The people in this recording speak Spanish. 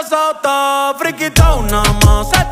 Esa está friquita una más.